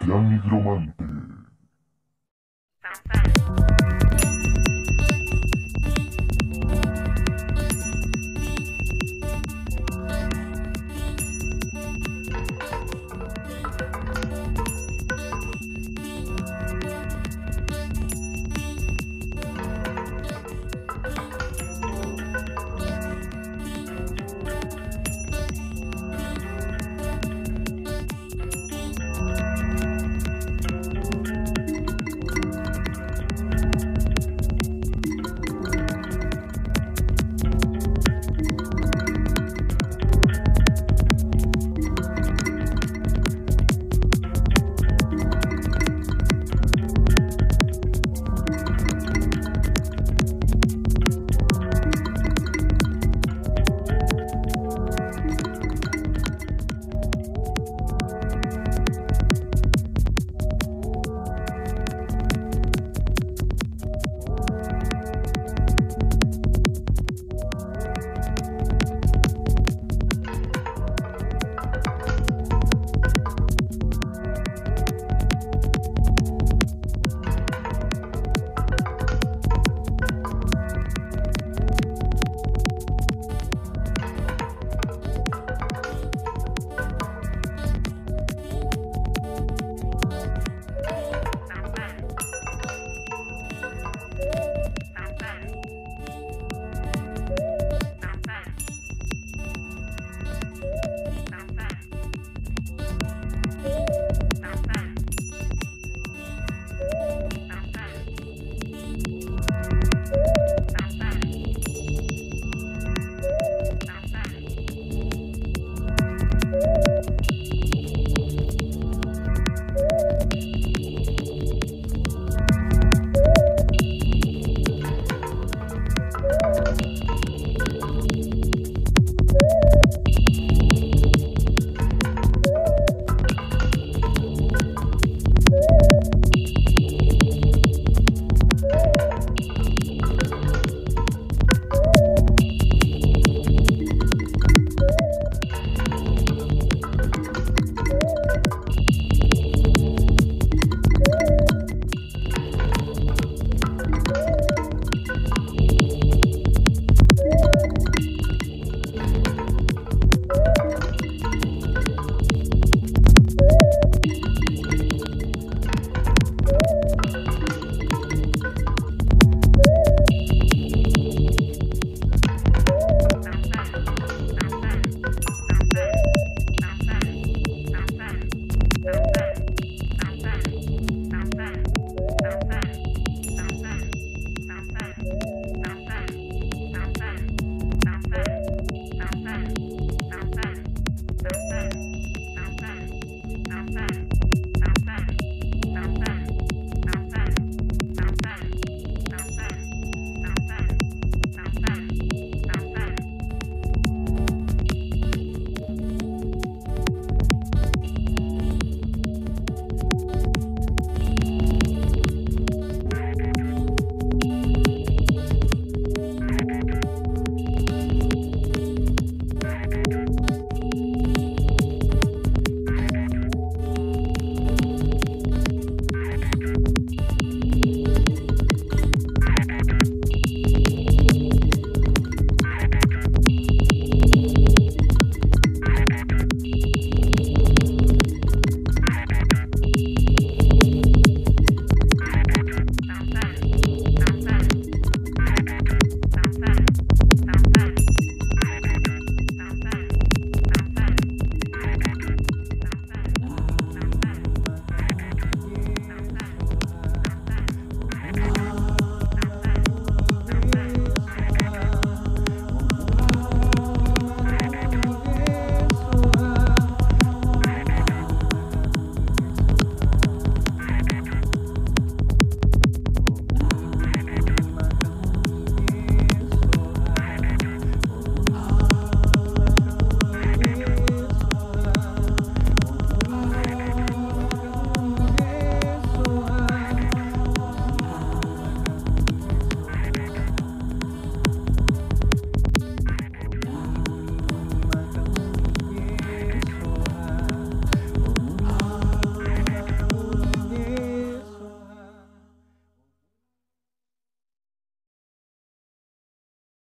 ミ闇ロマンって